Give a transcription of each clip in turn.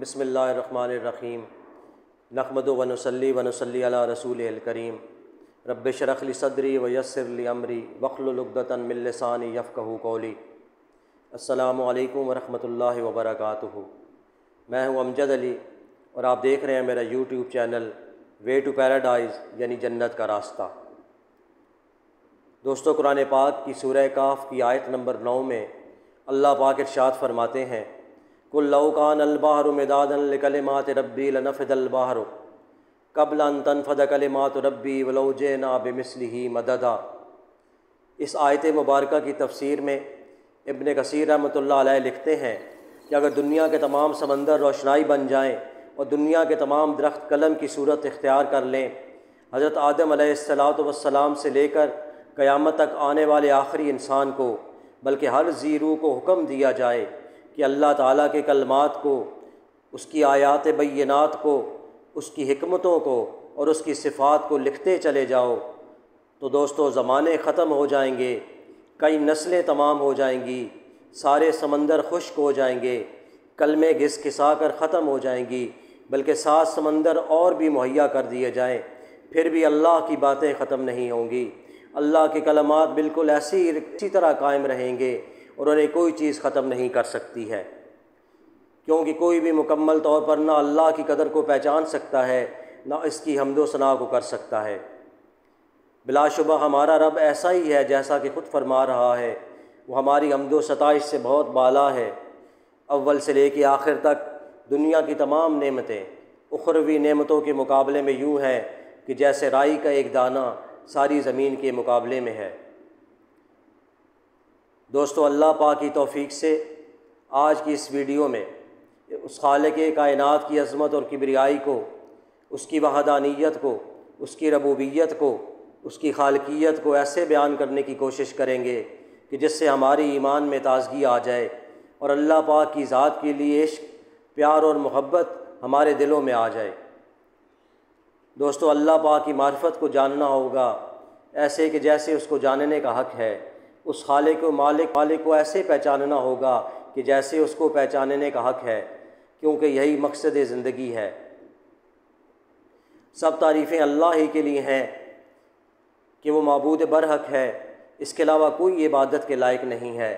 बसमीम नहमद वनसली वनसली रसूल करीम। रब शरखली सदरी व यसरली अमरी। वखलुलगदतन मिलसानी यफ़क़ू कौली। असलकम वरहमल वबरक मैं हूँ अमजद अली और आप देख रहे हैं मेरा YouTube channel way to paradise यानी जन्नत का रास्ता। दोस्तों, कुरान पाक की सूरह काफ की आयत नंबर नौ में अल्लाह पाक इरशाद फरमाते हैं कुल्लौकान अलबाहर मदादन कलमात रब्बी लनफ़दलबाहर कबल तनफ़द कलमात रब्बी वलोजना बेमिसली मददा। इस आयत मुबारक की तफसीर में इबन कसीर रहमत लिखते हैं कि अगर दुनिया के तमाम समंदर रोशनाई बन जाएँ और दुनिया के तमाम दरख्त कलम की सूरत इख्तियार कर लें, हज़रत आदम सलाम से लेकर क़यामत तक आने वाले आखिरी इंसान को, बल्कि हर ज़ीरू को हुक्म दिया जाए कि अल्लाह ताला के कलमात को, उसकी आयात बैनात को, उसकी हमतों को और उसकी सिफ़ात को लिखते चले जाओ तो दोस्तों ज़माने ख़त्म हो जाएँगे, कई नस्लें तमाम हो जाएँगी, सारे समंदर खुश्क हो जाएँगे, कलमे घिस खिसा कर ख़त्म हो जाएँगी, बल्कि सात समंदर और भी मुहैया कर दिए जाएँ, फिर भी अल्लाह की बातें ख़त्म नहीं होंगी। अल्लाह के कलमात बिल्कुल ऐसी, इसी तरह कायम रहेंगे और उन्हें कोई चीज़ ख़त्म नहीं कर सकती है। क्योंकि कोई भी मुकम्मल तौर पर ना अल्लाह की कदर को पहचान सकता है, ना इसकी हमदो सना को कर सकता है। बिलाशुबा हमारा रब ऐसा ही है जैसा कि ख़ुद फरमा रहा है, वो हमारी हमदो सताइश से बहुत बाला है। अव्वल से लेके आखिर तक दुनिया की तमाम नेमतें, उखरवी नेमतों के मुकाबले में यूँ हैं कि जैसे राई का एक दाना सारी ज़मीन के मुकाबले में है। दोस्तों, अल्लाह पा की तौफीक से आज की इस वीडियो में उस खाल के कायनात की अज़मत और किबरियाई को, उसकी वहदानियत को, उसकी रबूबियत को, उसकी खालकियत को ऐसे बयान करने की कोशिश करेंगे कि जिससे हमारी ईमान में ताजगी आ जाए और अल्लाह पाक की ज़ात के लिए इश्क, प्यार और मोहब्बत हमारे दिलों में आ जाए। दोस्तों, अल्लाह पाक की मार्फत को जानना होगा। ऐसे कि जैसे उसको जानने का हक़ है उस खाले को मालिक मालिक को ऐसे पहचानना होगा कि जैसे उसको पहचानने का हक़ है, क्योंकि यही मकसद ज़िंदगी है। सब तारीफ़ें अल्लाह ही के लिए हैं कि वो मबूद बरहक है। इसके अलावा कोई इबादत के लायक नहीं है।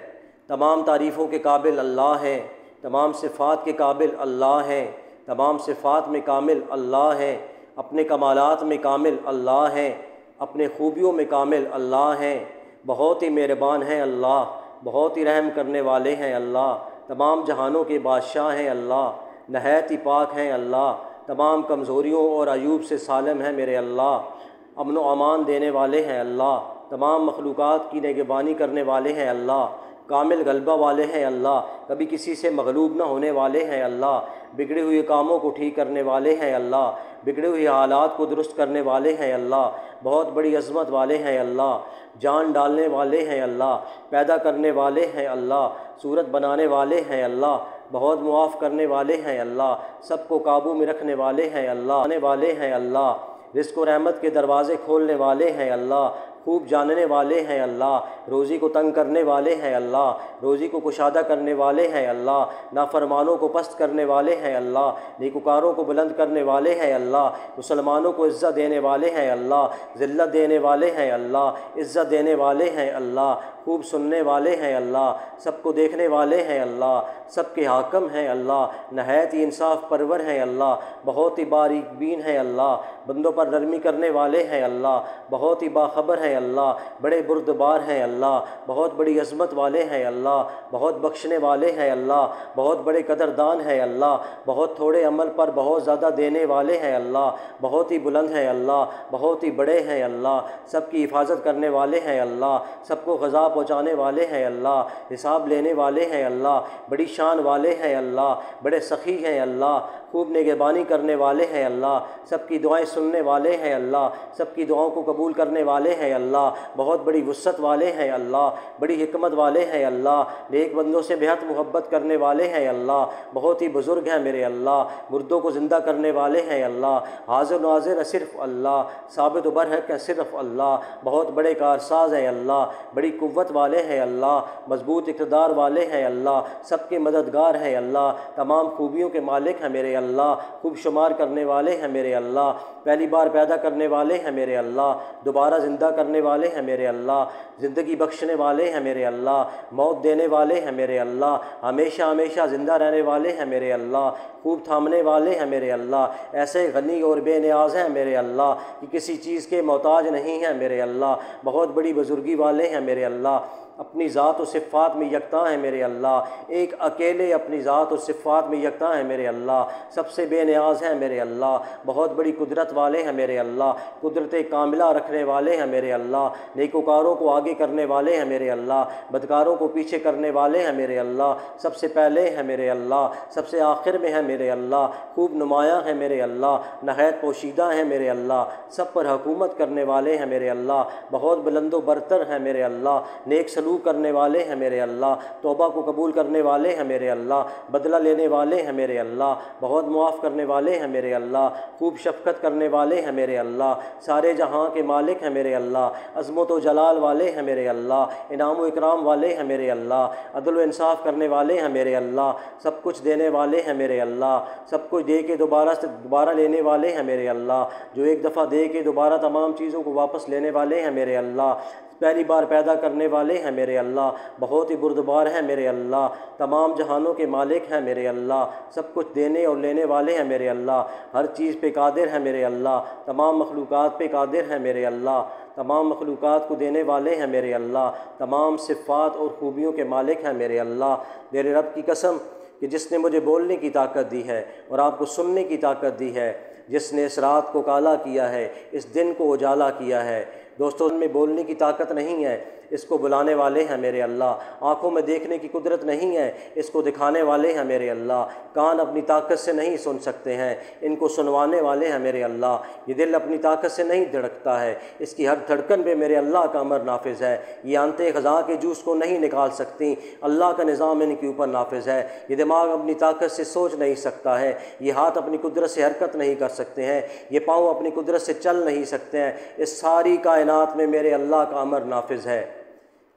तमाम तारीफ़ों के काबिल अल्लाह हैं, तमाम सिफ़ात के काबिल अल्लाह हैं, तमाम सिफ़ात में कामिल अल्लाह हैं, अपने कमालत में कामिल अल्लाह हैं, अपने खूबियों में कामिल अल्लाह हैं। बहुत ही मेहरबान हैं अल्लाह, बहुत ही रहम करने वाले हैं अल्लाह, तमाम जहानों के बादशाह हैं अल्लाह, नहायत ही पाक हैं अल्लाह, तमाम कमज़ोरियों और अयूब से सालम हैं मेरे अल्लाह अमन अमान देने वाले हैं अल्लाह, तमाम मखलूक़ात की निगबानी करने वाले हैं अल्लाह कामिल गलबा वाले हैं अल्लाह कभी किसी से मगलूब ना होने वाले हैं अल्लाह बिगड़े हुए कामों को ठीक करने वाले हैं अल्लाह बिगड़े हुए हालात को दुरुस्त करने वाले हैं अल्लाह बहुत बड़ी अजमत वाले हैं अल्लाह जान डालने वाले हैं अल्लाह पैदा करने वाले हैं अल्लाह सूरत बनाने वाले हैं अल्लाह बहुत मुआफ़ करने वाले हैं अल्लाह सबको काबू में रखने वाले हैं अल्लाह आने वाले हैं अल्लाह रिस्क रहमत के दरवाज़े खोलने वाले हैं अल्लाह खूब जानने वाले हैं अल्लाह रोज़ी को तंग करने वाले हैं अल्लाह रोज़ी को कुशादा करने वाले हैं अल्लाह नाफरमानों को पस्त करने वाले हैं अल्लाह निकुकारों को बुलंद करने वाले हैं अल्लाह मुसलमानों को इज़्ज़त देने वाले हैं अल्लाह ज़िल्लत देने वाले हैं अल्लाह इज़्ज़त देने वाले हैं अल्लाह खूब सुनने वाले हैं अल्लाह सबको देखने वाले हैं अल्लाह सबके हाकम हैं अल्लाह नहायत ही इंसाफ परवर हैं अल्लाह बहुत ही बारीक बीन है अल्लाह बंदों पर नरमी करने वाले हैं अल्लाह बहुत ही बाखबर हैं अल्लाह बड़े बुरदबार हैं अल्लाह बहुत बड़ी अजमत वाले हैं अल्लाह बहुत बख्शने वाले हैं अल्लाह बहुत बड़े कदरदान हैं अल्लाह बहुत थोड़े अमल पर बहुत ज़्यादा देने वाले हैं अल्लाह बहुत ही बुलंद हैं अल्लाह बहुत ही बड़े हैं अल्लाह सबकी हिफाजत करने वाले हैं अल्लाह सबको गज़ा पहुँचाने वाले हैं अल्लाह हिसाब लेने वाले हैं अल्लाह बड़ी शान वाले हैं अल्लाह बड़े सखी हैं अल्लाह खूब निगहबानी करने वाले हैं अल्लाह सबकी दुआएँ सुनने वाले हैं अल्लाह सबकी दुआओं को कबूल करने वाले हैं अल्लाह। बहुत बड़ी वसत वाले हैं अल्लाह। बड़ी हमत वाले हैं अल्लाह। नेक बंदों से बेहद मोहब्बत करने वाले हैं अल्लाह। बहुत ही बुज़ुर्ग हैं मेरे अल्लाह। मुर्दों को ज़िंदा करने वाले हैं अल्लाह। हाजिर नाजिर सिर्फ़ अल्लाह। साबित उबर है क्या सिर्फ़ अल्लाह? बहुत बड़े कारसाज हैं अल्लाह। बड़ी कुत वाले हैं अल्लाह। मज़बूत इकतदार वाले हैं अल्लाह। सबके मददगार हैं अल्लाह। तमाम खूबियों के मालिक हैं मेरे अल्लाह। खूब शुमार करने वाले हैं मेरे अल्लाह। पहली बार पैदा करने वाले हैं मेरे अल्लाह। दोबारा ज़िंदा करने वाले हैं मेरे अल्लाह, ज़िंदगी बख्शने वाले हैं मेरे अल्लाह, मौत देने वाले हैं मेरे अल्लाह, हमेशा हमेशा ज़िंदा रहने वाले हैं मेरे अल्लाह, खूब थामने वाले हैं मेरे अल्लाह, ऐसे गनी और बेनियाज हैं मेरे अल्लाह कि किसी चीज़ के मोहताज नहीं हैं मेरे अल्लाह, बहुत बड़ी बुज़ुर्गी वाले हैं मेरे अल्लाह। अपनी ज़ात और सिफ़ात में यकता है मेरे अल्लाह एक अकेले अपनी ज़ात और सिफ़ात में यकता है मेरे अल्लाह सबसे बेनियाज हैं मेरे अल्लाह बहुत बड़ी कुदरत वाले हैं मेरे अल्लाह कुदरत कामिला रखने वाले हैं मेरे अल्लाह नेकोकारों को आगे करने वाले हैं मेरे अल्लाह बदकारों को पीछे करने वाले हैं मेरे अल्लाह सबसे पहले हैं मेरे अल्लाह सबसे आखिर में है मेरे अल्लाह खूब नुमायाँ हैं मेरे अल्लाह नहायत पोशीदा हैं मेरे अल्लाह सब पर हुकूमत करने वाले हैं मेरे अल्लाह बहुत बुलंदो बरतर हैं मेरे अल्लाह नेक सलूक सलूक करने वाले हैं मेरे अल्लाह तोबा को कबूल करने वाले हैं मेरे अल्लाह बदला लेने वाले हैं मेरे अल्लाह बहुत मुआफ़ करने वाले हैं मेरे अल्लाह खूब शफकत करने वाले हैं मेरे अल्लाह सारे जहाँ के मालिक हैं मेरे अल्लाह अजमत व जलाल वाले हैं मेरे अल्लाह इनाम इकराम वाले हैं मेरे अल्लाह अदल इंसाफ करने वाले हैं मेरे अल्लाह सब कुछ देने वाले हैं मेरे अल्लाह सब कुछ दे के दोबारा से दोबारा लेने वाले हैं मेरे अल्लाह जो एक दफ़ा दे के दोबारा तमाम चीज़ों को वापस लेने वाले हैं मेरे अल्लाह पहली बार पैदा करने वाले हैं मेरे अल्लाह। बहुत ही बुरदबार हैं मेरे अल्लाह। तमाम जहानों के मालिक हैं मेरे अल्लाह। सब कुछ देने और लेने वाले हैं मेरे अल्लाह। हर चीज़ पे कादिर है मेरे अल्लाह। तमाम मखलूक़ पे कादिर हैं मेरे अल्लाह। तमाम मखलूक़ को देने वाले हैं मेरे अल्लाह। तमाम सिफ़ात और ख़ूबियों के मालिक हैं मेरे अल्लाह। मेरे रब की कसम कि जिसने मुझे बोलने की ताकत दी है और आपको सुनने की ताकत दी है। जिसने इस रात को काला किया है, इस दिन को उजाला किया है। दोस्तों उनमें बोलने की ताकत नहीं है। इसको बुलाने वाले हैं मेरे अल्लाह। आँखों में देखने की कुदरत नहीं है, इसको दिखाने वाले हैं मेरे अल्लाह। कान अपनी ताकत से नहीं सुन सकते हैं, इनको सुनवाने वाले हैं मेरे अल्लाह। ये दिल अपनी ताकत से नहीं धड़कता है, इसकी हर धड़कन पे मेरे अल्लाह का अमर नाफिज है। ये आंते ख़ज़ा के जूस को नहीं निकाल सकती, अल्लाह का निज़ाम इनके ऊपर नाफिज है। ये दिमाग अपनी ताकत से सोच नहीं सकता है, ये हाथ अपनी कुदरत से हरकत नहीं कर सकते हैं, ये पाँव अपनी कुदरत से चल नहीं सकते हैं। इस सारी कायनात में मेरे अल्लाह का अमर नाफिज है।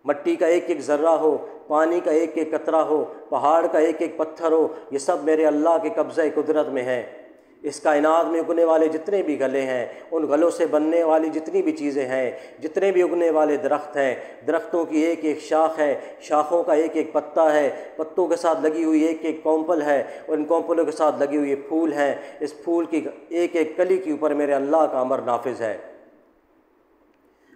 मट्टी का एक एक ज़र्रा हो, पानी का एक एक कतरा हो, पहाड़ का एक एक पत्थर हो, ये सब मेरे अल्लाह के कब्ज़े कुदरत में है। इस कायनात में उगने वाले जितने भी गले हैं, उन गलों से बनने वाली जितनी भी चीज़ें हैं, जितने भी उगने वाले दरख्त हैं, दरख्तों की एक एक शाख है, शाखों का एक एक पत्ता है, पत्तों के साथ लगी हुई एक एक कौंपल है, और इन कौंपलों के साथ लगे हुए फूल हैं, इस फूल की एक एक कली के ऊपर मेरे अल्लाह का अमर नाफिज है।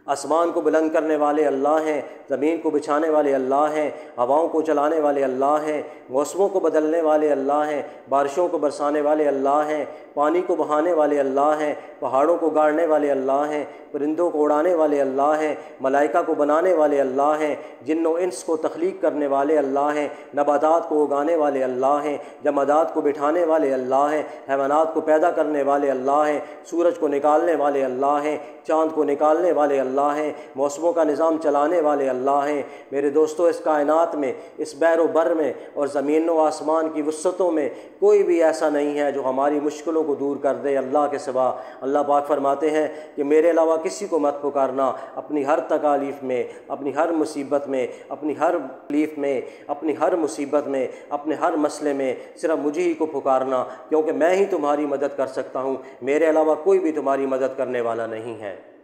आसमान को बुलंद करने वाले अल्लाह हैं ज़मीन को बिछाने वाले अल्लाह हैं हवाओं को चलाने वाले अल्लाह हैं मौसमों को बदलने वाले अल्लाह हैं बारिशों को बरसाने वाले अल्लाह हैं पानी को बहाने वाले अल्लाह हैं पहाड़ों को गाड़ने वाले अल्लाह हैं परिंदों को उड़ाने वाले अल्लाह हैं मलाइका को बनाने वाले अल्लाह हैं जिन्नो इंस को तख्लीक करने वाले अल्लाह हैं नबातात को उगाने वाले अल्लाह हैं जमादात को बिठाने वाले अल्लाह हैं हैवानात को पैदा करने वाले अल्लाह हैं सूरज को निकालने वाले अल्लाह हैं चाँद को निकालने वाले अल्लाह हैं मौसमों का निज़ाम चलाने वाले अल्लाह हैं। मेरे दोस्तों, इस कायनात में, इस बैर बर में और ज़मीन व आसमान की वसतों में कोई भी ऐसा नहीं है जो हमारी मुश्किलों को दूर कर दे अल्लाह के सिवा। अल्लाह पाक फरमाते हैं कि मेरे अलावा किसी को मत पुकारना। अपनी हर तकालीफ़ में, अपनी हर मुसीबत में, अपनी हर तकलीफ़ में, अपनी हर मुसीबत में, अपने हर मसले में सिर्फ़ मुझे ही को पुकारना, क्योंकि मैं ही तुम्हारी मदद कर सकता हूँ। मेरे अलावा कोई भी तुम्हारी मदद करने वाला नहीं है।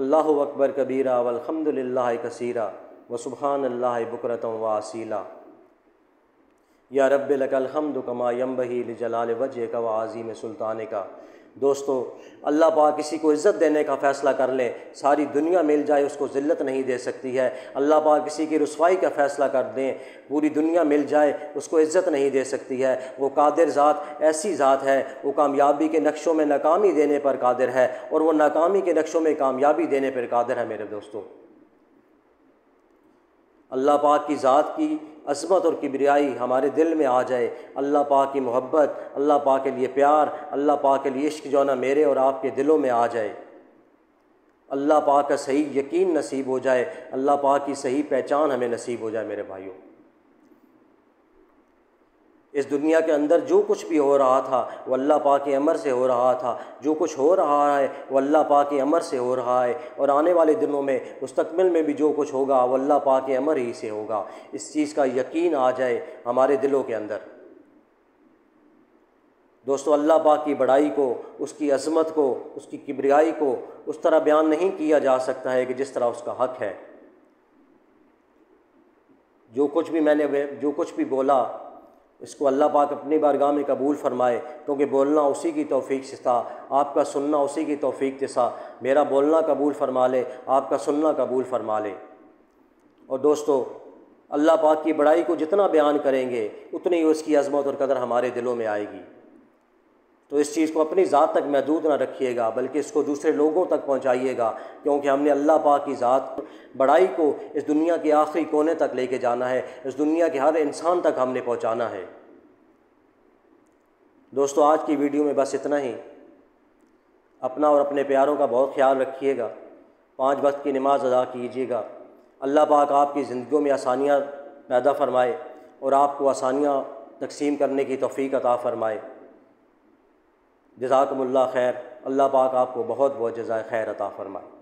अल्लाह अकबर कबीरा वलहमदिल्ला कसीरा व सुबहान अल्लाह बकरत वासीला या रब लकलहमद कमा यम्बही जलाल वजह का व आज़ीम सुल्तान का दोस्तों, अल्लाह पाक किसी को इज़्ज़त देने का फ़ैसला कर ले, सारी दुनिया मिल जाए, उसको ज़िल्लत नहीं दे सकती है। अल्लाह पाक किसी की रसवाई का फ़ैसला कर दें, पूरी दुनिया मिल जाए, उसको इज़्ज़त नहीं दे सकती है। वो कादिर ज़ात, ऐसी ज़ात है, वो कामयाबी के नक्शों में नाकामी देने पर कादिर है, और वो नाकामी के नक्शों में कामयाबी देने पर कादिर है मेरे दोस्तों। अल्लाह पाक की ज़ात की असमत और किबरियाई हमारे दिल में आ जाए। अल्लाह पा की मोहब्बत, अल्लाह पा के लिए प्यार, अल्लाह पा के लिए इश्क जो ना मेरे और आपके दिलों में आ जाए। अल्लाह पा का सही यकीन नसीब हो जाए। अल्लाह पा की सही पहचान हमें नसीब हो जाए मेरे भाइयों। इस दुनिया के अंदर जो कुछ भी हो रहा था, वो अल्लाह पा के अमर से हो रहा था। जो कुछ हो रहा है, वो अल्लाह पा के अमर से हो रहा है। और आने वाले दिनों में, मुस्तकबिल में भी जो कुछ होगा, वो अल्लाह पा के अमर ही से होगा। इस चीज़ का यकीन आ जाए हमारे दिलों के अंदर। दोस्तों, अल्लाह पाक की बड़ाई को, उसकी अजमत को, उसकी किबरियाई को उस तरह बयान नहीं किया जा सकता है कि जिस तरह उसका हक है। जो कुछ भी मैंने, जो कुछ भी बोला इसको अल्लाह पाक अपनी बारगाह में कबूल फ़रमाए, क्योंकि बोलना उसी की तौफीक से था, आपका सुनना उसी की तौफीक से था। मेरा बोलना कबूल फ़रमा ले, आपका सुनना कबूल फ़रमा ले। और दोस्तों, अल्लाह पाक की बड़ाई को जितना बयान करेंगे, उतनी ही उसकी अजमत और कदर हमारे दिलों में आएगी। तो इस चीज़ को अपनी ज़ात तक महदूद ना रखिएगा, बल्कि इसको दूसरे लोगों तक पहुँचाइएगा, क्योंकि हमने अल्लाह पाक की ज़ात बड़ाई को इस दुनिया के आखिरी कोने तक लेके जाना है, इस दुनिया के हर इंसान तक हमने पहुँचाना है। दोस्तों, आज की वीडियो में बस इतना ही। अपना और अपने प्यारों का बहुत ख्याल रखिएगा। पाँच वक्त की नमाज़ अदा कीजिएगा। अल्लाह पाक आपकी ज़िंदगी में आसानियाँ पैदा फरमाए और आपको आसानियाँ तकसीम करने की तोफ़ी अता फ़रमाए। जजाकमुल्ला खैर। अल्लाह पाक आपको बहुत बहुत जजाय खैर अता फ़रमाए।